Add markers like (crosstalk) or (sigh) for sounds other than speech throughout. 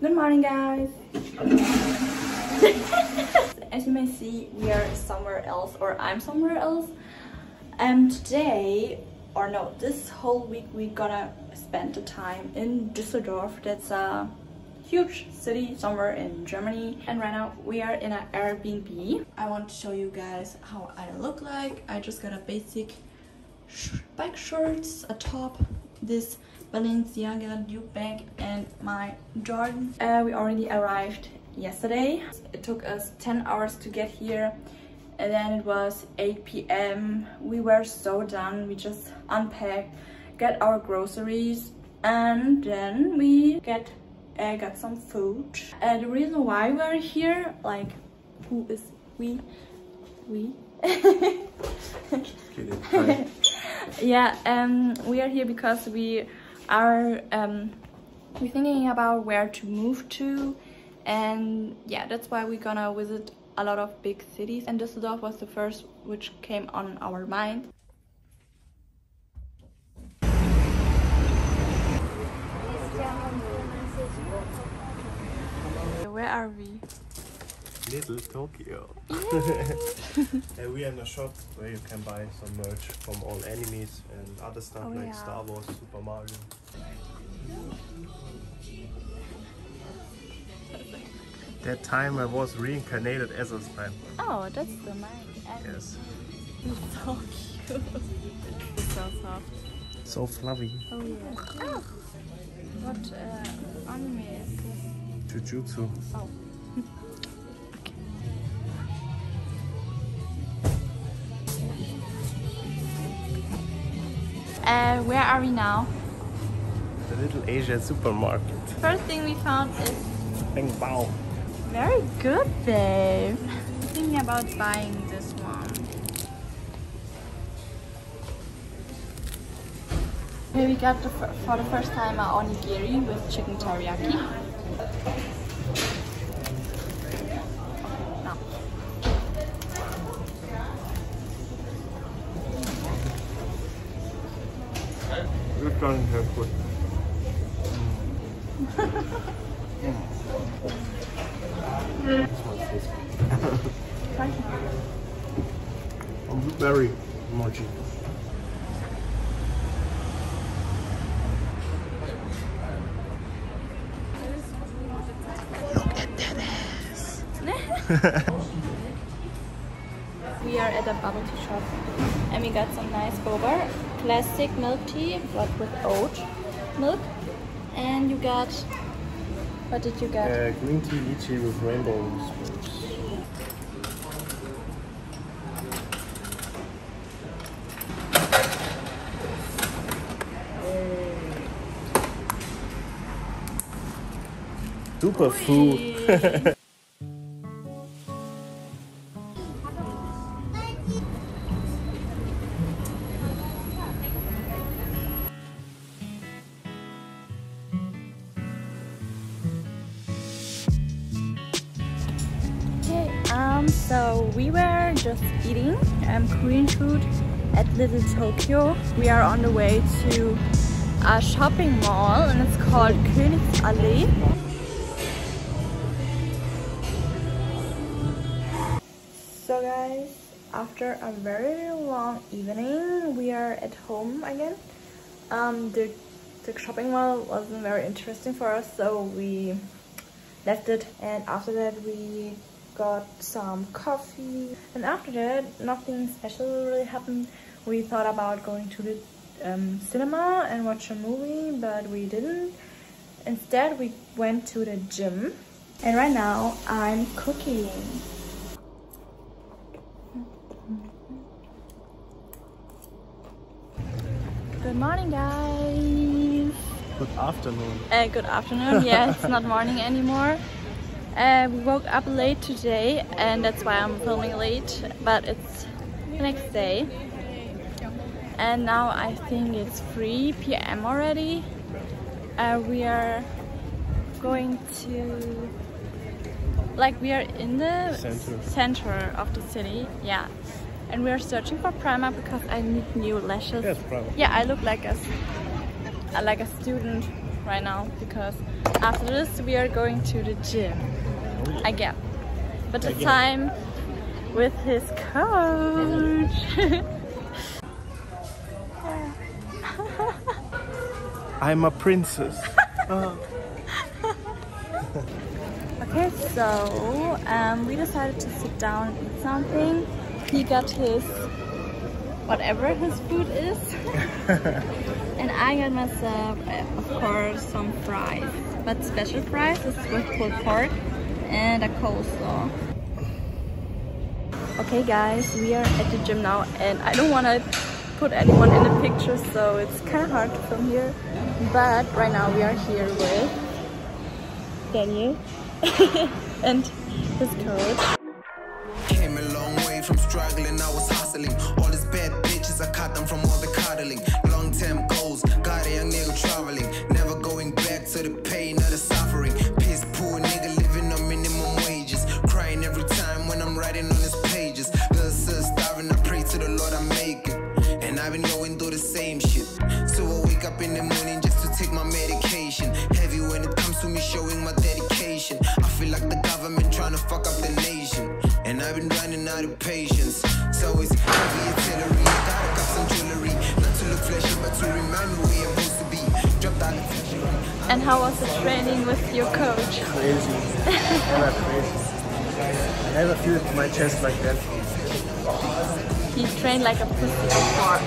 Good morning guys! (laughs) As you may see, we are somewhere else or I'm somewhere else. And today, or no, this whole week we're gonna spend the time in Düsseldorf. That's a huge city somewhere in Germany. And right now we are in an Airbnb. I want to show you guys how I look like. I just got a basic sh bike shorts, a top, this Balenciaga Duke bag and my Jordan. Uh, we already arrived yesterday. It took us 10 hours to get here and then it was 8 p.m. We were so done. We just unpacked, get our groceries and then we get uh, got some food. Uh, the reason why we're here, like who is we? We? (laughs) yeah, um, we are here because we are um, we're thinking about where to move to and yeah that's why we're gonna visit a lot of big cities and Düsseldorf was the first which came on our mind. Where are we? Little Tokyo. (laughs) and we are in a shop where you can buy some merch from all animes and other stuff Oh, like yeah. Star Wars, Super Mario. That time I was reincarnated as a sniper. Oh, that's the nice. Yes. so cute. It's so soft. So fluffy. Oh yeah. Oh. What uh, anime is this? Jujutsu. Oh. Where are we now? The little Asian supermarket. First thing we found is Bang Bao. very good, babe. I'm thinking about buying this one. Here we got the, for the first time a onigiri with chicken teriyaki. You have food. I'm very mochi. We are at a bubble tea shop and we got some nice boba, classic milk tea but with oat milk. And you got, what did you get? Uh, green tea lychee with rainbow spokes. (laughs) Little Tokyo. We are on the way to a shopping mall and it's called Königsallee. So guys, after a very long evening, we are at home again. Um, the, the shopping mall wasn't very interesting for us, so we left it and after that we got some coffee and after that nothing special really happened we thought about going to the um, cinema and watch a movie but we didn't instead we went to the gym and right now i'm cooking good morning guys Good afternoon. uh, good afternoon. (laughs) Yeah, it's not morning anymore. Uh, we woke up late today, and that's why I'm filming late. But it's the next day, and now I think it's 3 p.m. already. Uh, we are going to, like, we are in the Center. center of the city. Yeah, and we are searching for Primark because I need new lashes. Yes. Yeah, I look like a uh, like a student right now because After this, we are going to the gym again, but this time with his coach. (laughs) I'm a princess. (laughs) Okay, so um, we decided to sit down and eat something. He got his whatever his food is, (laughs) and I got myself, uh, of course, some fries, but special fries is with pulled pork and a coleslaw. Okay, guys, we are at the gym now, and I don't want to put anyone in the picture, so it's kind of hard from here. But right now we are here with Daniel (laughs) and his coach. And how was the training with your coach? Crazy. Never crazy. I never feel my chest like that. He trained like a pussy before.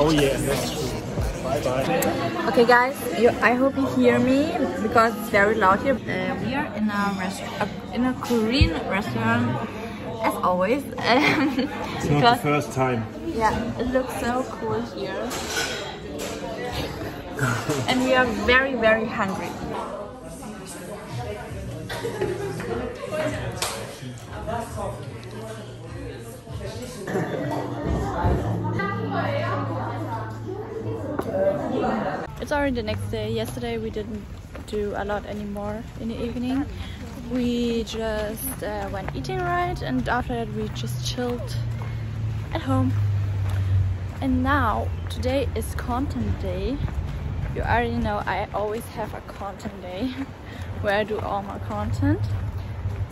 Oh yeah, that's true. Bye bye. okay, guys, you, I hope you hear me because it's very loud here. Uh, we are in a restaurant, uh, in a Korean restaurant, as always. (laughs) It's not the first time. Yeah, it looks so cool here. (laughs) and we are very, very hungry. It's already the next day. Yesterday we didn't do a lot anymore in the evening. We just uh, went eating right and after that we just chilled at home. And now, today is content day. You already know I always have a content day (laughs) where I do all my content.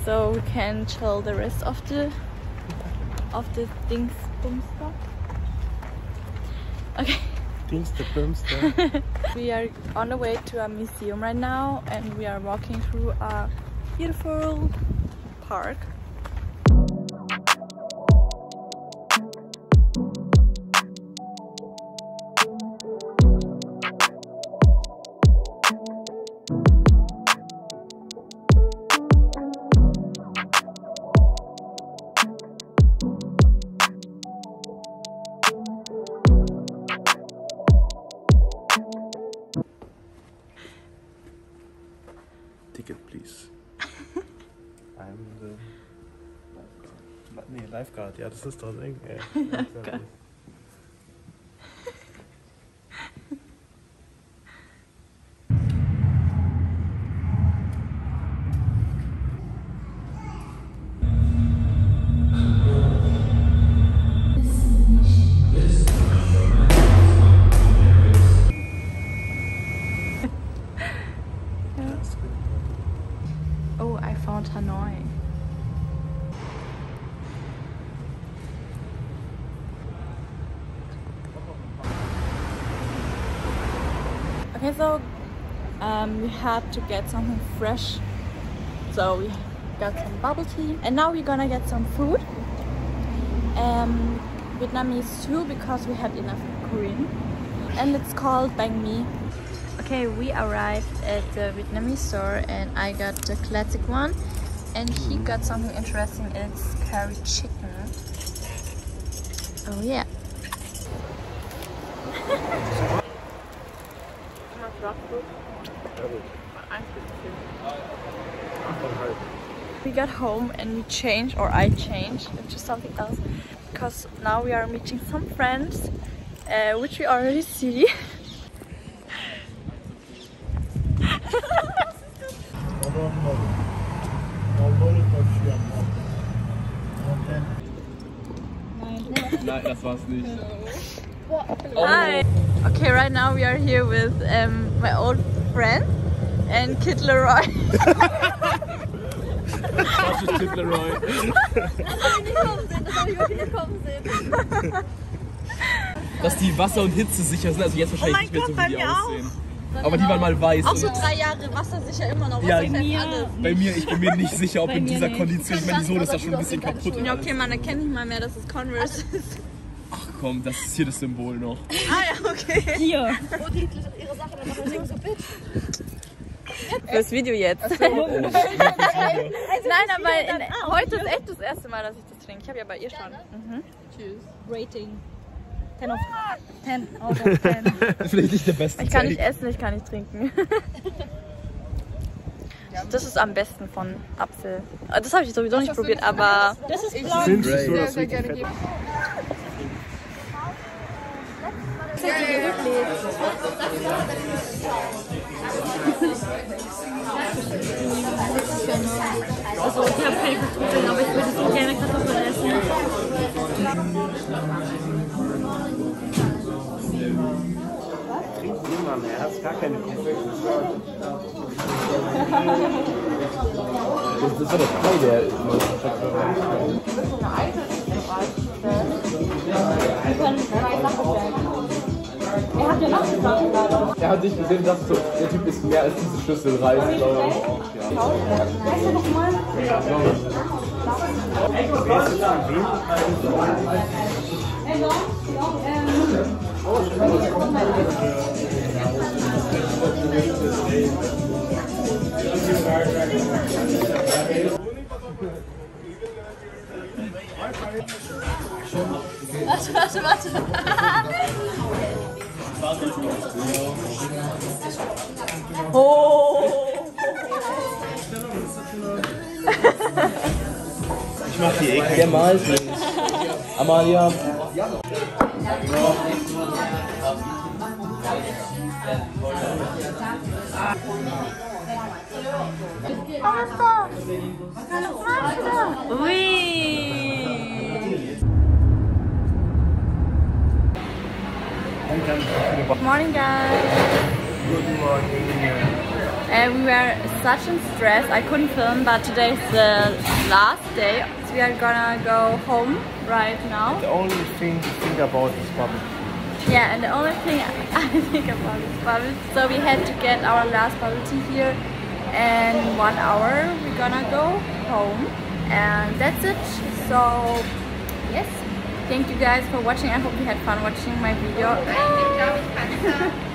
So we can chill the rest of the of the things boom stuff. Okay. Things the bumster. (laughs) We are on the way to a museum right now and we are walking through a beautiful park. Please. I'm (laughs) um, the (laughs) lifeguard. Nee, Lifeguard, ja, das ist das Ding. Ja. Okay, so um, we had to get something fresh. So we got some bubble tea, and now we're gonna get some food. Um, Vietnamese too, because we had enough Korean, and it's called banh mi. Okay, we arrived at the Vietnamese store and I got the classic one and he got something interesting, it's curry chicken. Oh yeah. (laughs) We got home and we changed, or I changed into something else because now we are meeting some friends, uh, which we already see. Nein, das war's nicht. Hi. Okay, right now we are here with um, my old friend and Kid Leroy. (laughs) Das ist Kid Leroy. Dass die Wasser- und Hitze sicher sind, also jetzt wahrscheinlich Oh mein nicht mehr so, Gott, wie die bei mir auch. aussehen. Aber die waren mal weiß. Auch so drei Jahre wassersicher immer noch. Ja, Was bei mir alles. bei mir, ich bin mir nicht sicher, ob Bei in dieser nicht. Kondition, ich meine, die Sohle ist da schon ein bisschen kaputt. Ja, okay, man erkennt nicht mal mehr, dass es Converse ist. Ach komm, das ist hier das Symbol noch. Ah ja, okay. Hier. Fürs Video jetzt. (laughs) Nein, aber in, heute ist echt das erste Mal, dass ich das trinke. Ich habe ja bei ihr schon. Rating. 10 of 10 out of 10. (laughs) Vielleicht nicht der beste Ich kann nicht essen, ich kann nicht trinken. Das ist am besten von Apfel. Ah, Das habe ich sowieso nicht probiert, aber Das ist blau. Sind sie so, dass wirklich fett Also ich habe keine Kartoffeln, aber ich würde so gerne Kartoffeln essen. trinkt niemand mehr. Er hat gar keine Konflikte. Das ist doch der Kai, der Er hat nicht gesehen, dass so, der Typ ist mehr als diese Schüssel Reis, glaube ich. Ja. Warte, warte, warte. Ich mach die Ecke. Der malt nicht. Amalia. Ui. Good morning, guys. Good morning. And we were such in stress. I couldn't film, but today is the last day. So we are gonna go home right now. The only thing to think about is bubble. Yeah, and the only thing (laughs) I think about is bubble. So we had to get our last bubble tea here. And in one hour we're gonna go home. And that's it. So yes. Thank you guys for watching. I hope you had fun watching my video. (laughs)